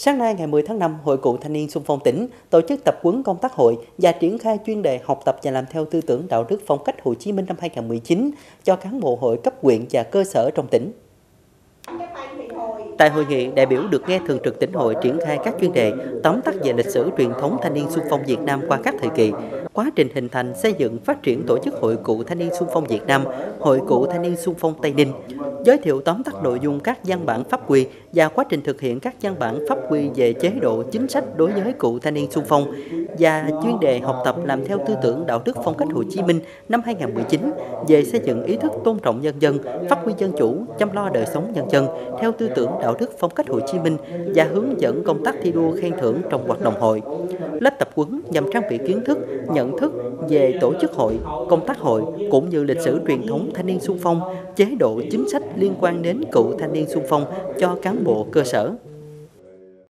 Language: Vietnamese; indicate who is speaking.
Speaker 1: Sáng nay ngày 10 tháng 5, Hội Cựu Thanh niên Xung phong tỉnh tổ chức tập huấn công tác hội và triển khai chuyên đề học tập và làm theo tư tưởng đạo đức phong cách Hồ Chí Minh năm 2019 cho cán bộ hội cấp huyện và cơ sở trong tỉnh. Tại hội nghị, đại biểu được nghe thường trực tỉnh hội triển khai các chuyên đề tóm tắt về lịch sử truyền thống thanh niên xung phong Việt Nam qua các thời kỳ, quá trình hình thành, xây dựng, phát triển tổ chức Hội Cựu Thanh niên xung phong Việt Nam, Hội Cựu Thanh niên xung phong Tây Ninh, giới thiệu tóm tắt nội dung các văn bản pháp quy và quá trình thực hiện các văn bản pháp quy về chế độ chính sách đối với cựu thanh niên xung phong và chuyên đề học tập làm theo tư tưởng đạo đức phong cách Hồ Chí Minh năm 2019 về xây dựng ý thức tôn trọng nhân dân, phát huy dân chủ, chăm lo đời sống nhân dân theo tư tưởng đạo đức phong cách Hồ Chí Minh và hướng dẫn công tác thi đua khen thưởng trong hoạt động hội. Lớp tập huấn nhằm trang bị kiến thức, nhận thức về tổ chức hội, công tác hội cũng như lịch sử truyền thống thanh niên xung phong, chế độ chính sách liên quan đến cựu thanh niên xung phong cho cán bộ cơ sở.